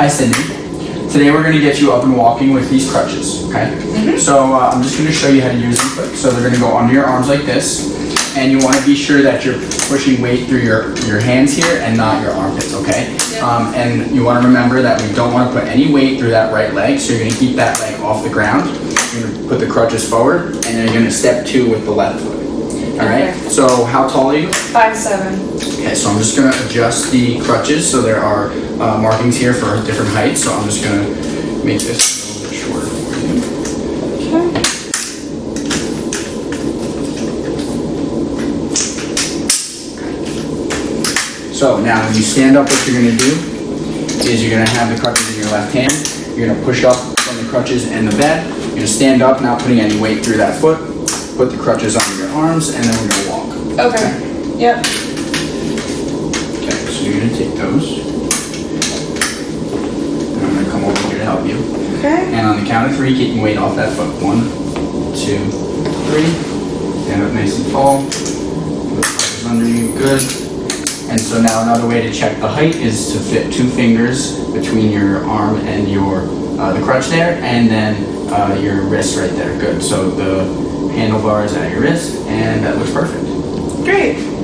Hi, Cindy. Today we're going to get you up and walking with these crutches, okay? So uh, I'm just going to show you how to use them quick. So they're going to go under your arms like this, and you want to be sure that you're pushing weight through your, your hands here and not your armpits, okay? Yep. Um, and you want to remember that we don't want to put any weight through that right leg, so you're going to keep that leg off the ground. You're going to put the crutches forward, and then you're going to step two with the left foot. All right? So how tall are you? Five seven. Okay, so I'm just gonna adjust the crutches, so there are uh, markings here for different heights, so I'm just gonna make this a little bit shorter for you. Okay. So now when you stand up, what you're gonna do is you're gonna have the crutches in your left hand, you're gonna push up from the crutches and the bed, you're gonna stand up, not putting any weight through that foot, put the crutches on your arms, and then we're gonna walk. Okay. Yep. Okay, so you're gonna take those. And I'm gonna come over here to help you. Okay. And on the count of three, keep your weight off that foot. One, two, three. Stand up nice and tall. Put the crutches under you, good. And so now another way to check the height is to fit two fingers between your arm and your, uh, the crutch there, and then, uh, your wrist right there, good. So the handlebar is at your wrist, and that looks perfect. Great.